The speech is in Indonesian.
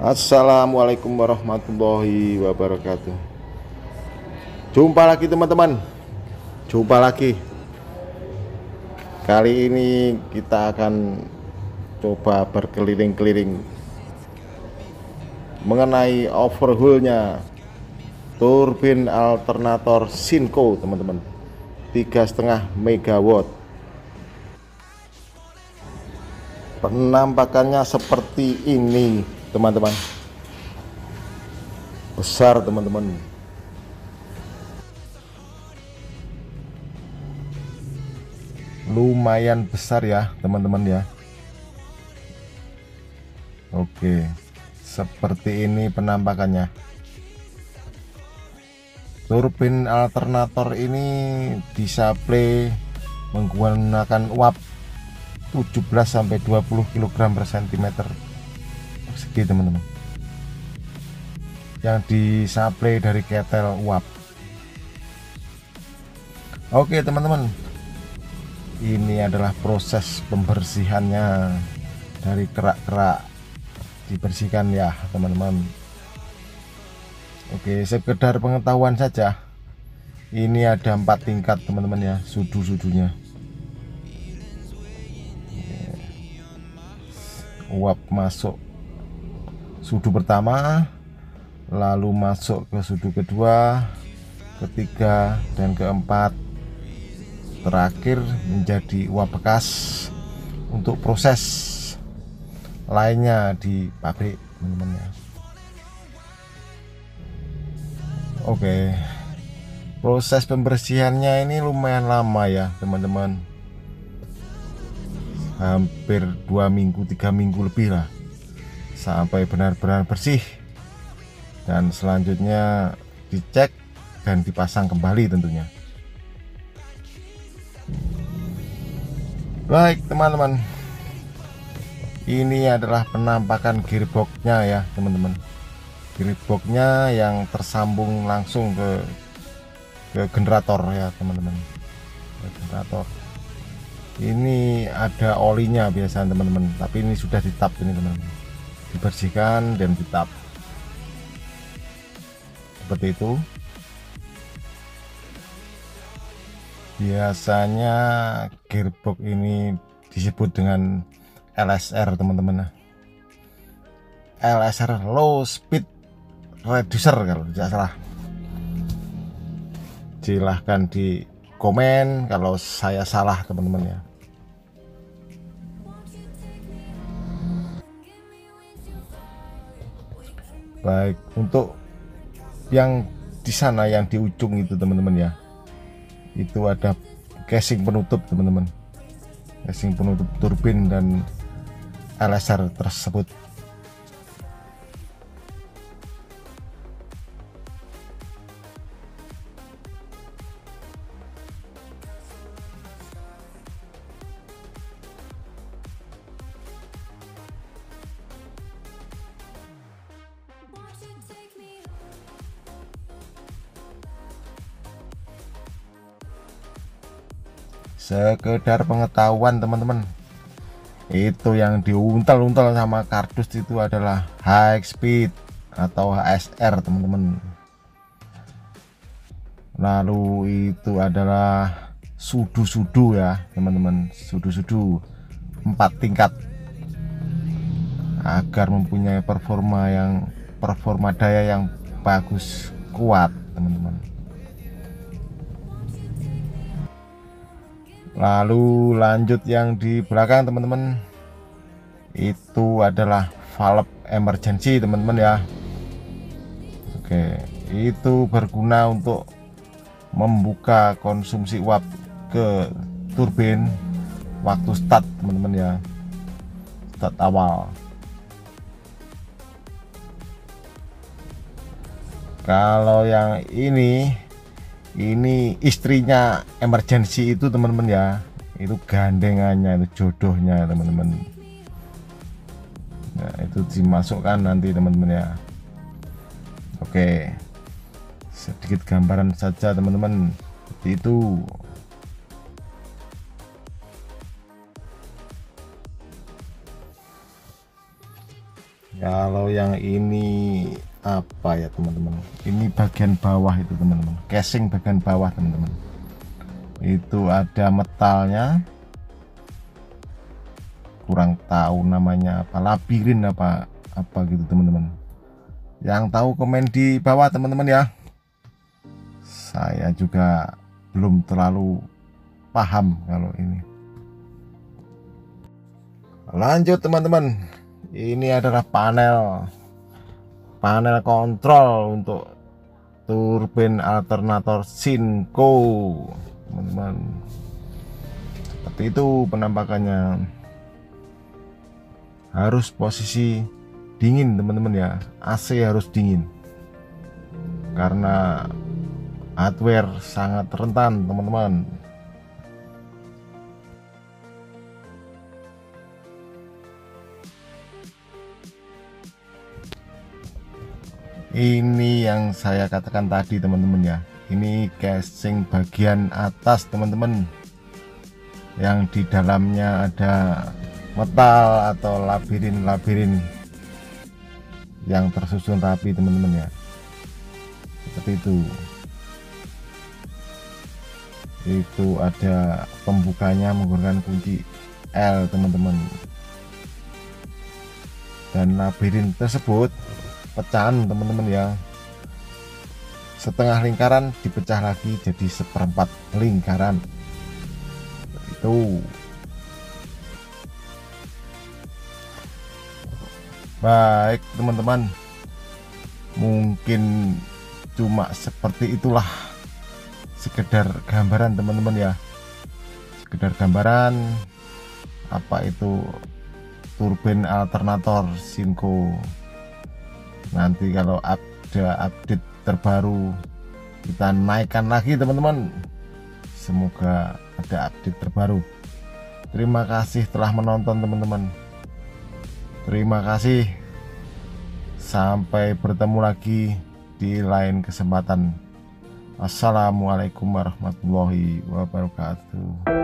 Assalamualaikum warahmatullahi wabarakatuh. Jumpa lagi teman-teman. Jumpa lagi. Kali ini kita akan Coba berkeliling-keliling Mengenai overhaulnya Turbin alternator Sinco teman-teman. Tiga setengah megawatt. Penampakannya seperti ini teman-teman. Besar teman-teman. Lumayan besar ya teman-teman ya. Oke seperti ini penampakannya. Turbin alternator ini disuplai menggunakan uap 17 sampai 20 kg per cm persegi teman-teman. Yang disuplai dari ketel uap. Oke teman-teman. Ini adalah proses pembersihannya dari kerak-kerak dibersihkan ya teman-teman. Oke sekedar pengetahuan saja. Ini ada empat tingkat teman-teman ya sudu-sudunya. Uap masuk sudu pertama lalu masuk ke sudu kedua ketiga dan keempat. Terakhir menjadi uap bekas untuk proses lainnya di pabrik teman-teman ya. Oke. Proses pembersihannya ini lumayan lama ya teman-teman. Hampir dua minggu tiga minggu lebih lah sampai benar-benar bersih. Dan selanjutnya dicek dan dipasang kembali tentunya. Baik teman-teman. Ini adalah penampakan gearboxnya ya teman-teman. Gearboxnya yang tersambung langsung ke ke generator ya teman-teman. Generator. Ini ada olinya biasa teman-teman. Tapi ini sudah ditap ini teman-teman dibersihkan dan ditap seperti itu. Biasanya gearbox ini disebut dengan LSR teman-teman. LSR low speed reducer kalau tidak salah. Silahkan di komen kalau saya salah teman-teman ya baik untuk yang di sana yang di ujung itu teman-teman ya. Itu ada casing penutup teman-teman. Casing penutup turbin dan LSR tersebut sekedar pengetahuan teman-teman. Itu yang diuntal-untal sama kardus itu adalah high speed atau HSR teman-teman. Lalu itu adalah sudu-sudu ya teman-teman. Sudu-sudu empat tingkat. Agar mempunyai performa yang performa daya yang bagus kuat teman-teman lalu lanjut yang di belakang teman-teman. Itu adalah valve emergency teman-teman ya. Oke itu berguna untuk membuka konsumsi uap ke turbin waktu start teman-teman ya. Start awal. Kalau yang ini ini istrinya emergency itu teman-teman ya. Itu gandengannya itu jodohnya teman-teman. Nah itu dimasukkan nanti teman-teman ya. Oke. Sedikit gambaran saja teman-teman. Itu. Kalau yang ini apa ya teman-teman? Ini bagian bawah itu teman-teman. Casing bagian bawah teman-teman. Itu ada metalnya. Kurang tahu namanya apa. Labirin apa apa gitu teman-teman. Yang tahu komen di bawah teman-teman ya. Saya juga belum terlalu paham kalau ini. Lanjut teman-teman. Ini adalah panel panel kontrol untuk turbin alternator Sinco teman-teman seperti itu penampakannya. Harus posisi dingin teman-teman ya. AC harus dingin. Karena hardware sangat rentan teman-teman ini yang saya katakan tadi teman-teman ya. Ini casing bagian atas teman-teman. Yang di dalamnya ada metal atau labirin-labirin yang tersusun rapi teman-teman ya. Seperti itu. Itu ada pembukanya menggunakan kunci L teman-teman. Dan labirin tersebut pecahan teman-teman ya. Setengah lingkaran dipecah lagi jadi seperempat lingkaran. Itu. Baik teman-teman. Mungkin cuma seperti itulah sekedar gambaran teman-teman ya. Sekedar gambaran apa itu turbin alternator Sinko nanti kalau ada update terbaru kita naikkan lagi teman-teman. Semoga ada update terbaru. Terima kasih telah menonton teman-teman. Terima kasih. Sampai bertemu lagi di lain kesempatan. Assalamualaikum warahmatullahi wabarakatuh